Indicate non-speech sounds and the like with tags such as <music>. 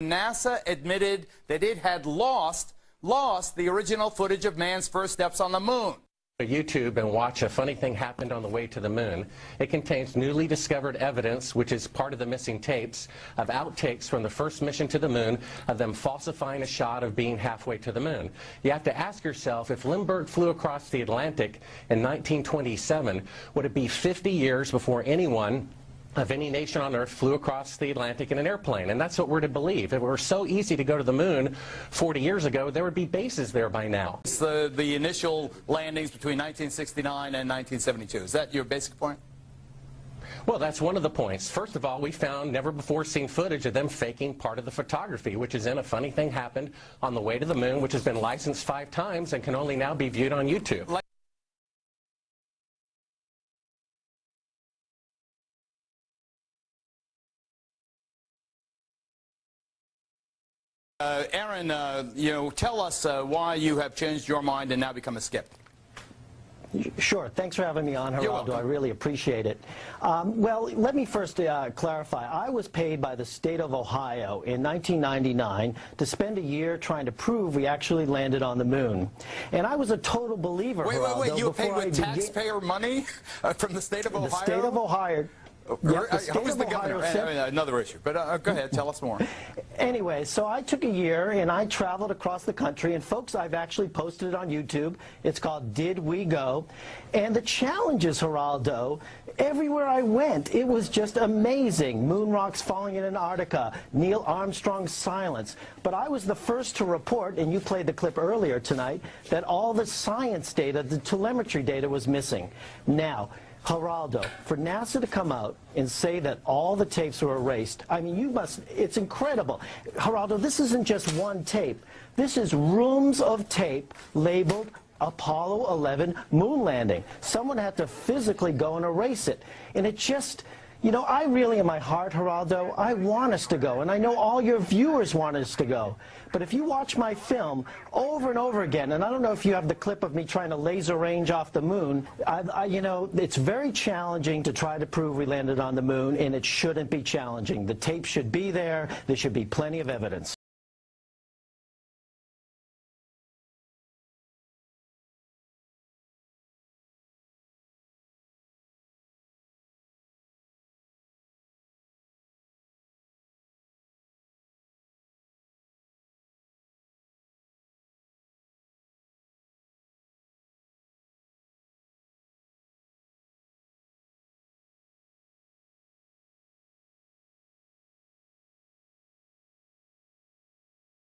NASA admitted that it had lost lost the original footage of man's first steps on the moon. YouTube and watch a funny thing happened on the way to the moon. It contains newly discovered evidence, which is part of the missing tapes, of outtakes from the first mission to the moon, of them falsifying a shot of being halfway to the moon. You have to ask yourself, if Lindbergh flew across the Atlantic in 1927, would it be 50 years before anyone of any nation on earth flew across the Atlantic in an airplane. And that's what we're to believe. If it were so easy to go to the moon 40 years ago, there would be bases there by now. It's the, the initial landings between 1969 and 1972. Is that your basic point? Well, that's one of the points. First of all, we found never before seen footage of them faking part of the photography, which is in a funny thing happened on the way to the moon, which has been licensed five times and can only now be viewed on YouTube. Uh, Aaron, uh, you know, tell us uh, why you have changed your mind and now become a skip. Sure. Thanks for having me on, Geraldo. I really appreciate it. Um, well, let me first uh, clarify. I was paid by the state of Ohio in 1999 to spend a year trying to prove we actually landed on the moon. And I was a total believer, Wait, wait, wait. You were paid I with taxpayer money uh, from the state of Ohio? The state of Ohio. Yeah, Or- the uh, state Who was the governor? Uh, uh, another issue. But uh, go ahead. Tell us more. <laughs> Anyway, so I took a year and I traveled across the country. And folks, I've actually posted it on YouTube. It's called Did We Go? And the challenges, Geraldo, everywhere I went, it was just amazing. Moon rocks falling in Antarctica, Neil Armstrong's silence. But I was the first to report, and you played the clip earlier tonight, that all the science data, the telemetry data was missing. Now, Geraldo, for NASA to come out and say that all the tapes were erased, I mean, you must, it's incredible. Geraldo, this isn't just one tape. This is rooms of tape labeled Apollo 11 moon landing. Someone had to physically go and erase it. And it just, you know, I really, in my heart, Geraldo, I want us to go. And I know all your viewers want us to go. But if you watch my film over and over again, and I don't know if you have the clip of me trying to laser range off the moon, I, I, you know, it's very challenging to try to prove we landed on the moon, and it shouldn't be challenging. The tape should be there. There should be plenty of evidence.